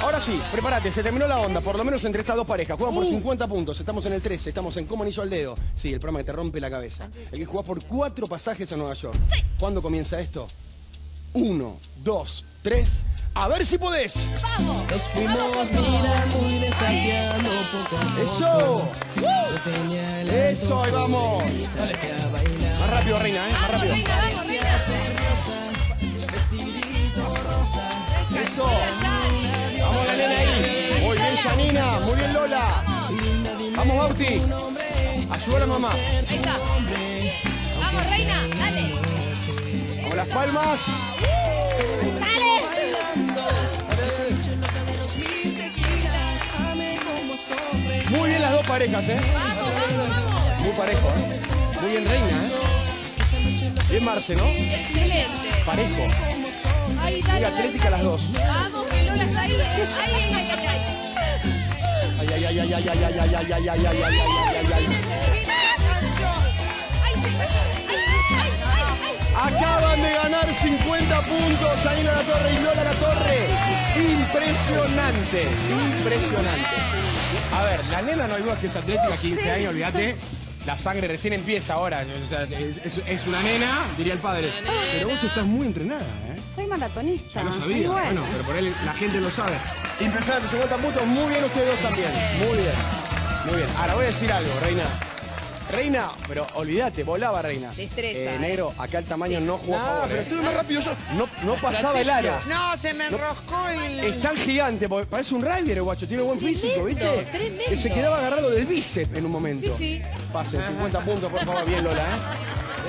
Ahora sí, prepárate, se terminó la onda, por lo menos entre estas dos parejas. Juegan Uh. por 50 puntos, estamos en el 13, estamos en ¿Cómo anillo al dedo? Sí, el programa que te rompe la cabeza. El que juega por cuatro pasajes a Nueva York. ¿Cuándo comienza esto? Uno, dos, tres. A ver si podés. ¡Vamos! Nos ¡Vamos fuimos con mirando y desafiando poco a poco. ¡Eso! El ¡Eso! Ahí vamos. bailar. Más rápido, reina, ¿eh? Más ¡Vamos, rápido. reina, vamos, reina! Eso. Ahí. Muy bien, Janina. Muy bien, Lola. Vamos, Bauti. Ayuda a la mamá. Ahí está. Vamos, reina, dale. Vamos las palmas. Muy bien las dos parejas, ¿eh? Vamos, vamos, vamos. Muy parejo, ¿eh? Muy bien, reina, ¿eh? Bien, Marce, ¿no? Excelente. Parejo. Ay, Muy dale, dale, atlética las dos. Vamos, que Lola está ahí. Ay, ay, ay, ay, ay. Ay, ay, ay, ay, ay, ay, ay, ay, ay, ay, ay, ay, ay, ay, ay, ay. Ay, se cayó. Ay, ay, ay, ay. Acaban de ganar 50 puntos. Janina La Torre y Lola La Torre. Impresionante. Impresionante. A ver, la nena no hay duda que es atlética, 15 años, olvídate. La sangre recién empieza ahora. O sea, es, es- es una nena, diría el padre. Pero vos estás muy entrenada, ¿eh? Soy maratonista. Ya lo Y sabía. bueno. Bueno, pero por él la gente lo sabe. Impresionante, 50 puntos. Muy bien ustedes dos también. Muy bien. Muy bien. Ahora voy a decir algo, Reina. Reina, pero olvídate, volaba Reina. Destreza, Eh, negro, acá el tamaño Sí. no jugó a No, favor. pero eh. estuve más rápido yo. No, no pasaba el aro. No, se me enroscó el. Es tan gigante, porque parece un rider guacho, tiene buen físico, ¿viste? tremendo. Que se quedaba agarrado del bíceps en un momento. Sí, sí. Pasen, 50 puntos, por favor, bien Lola, ¿eh?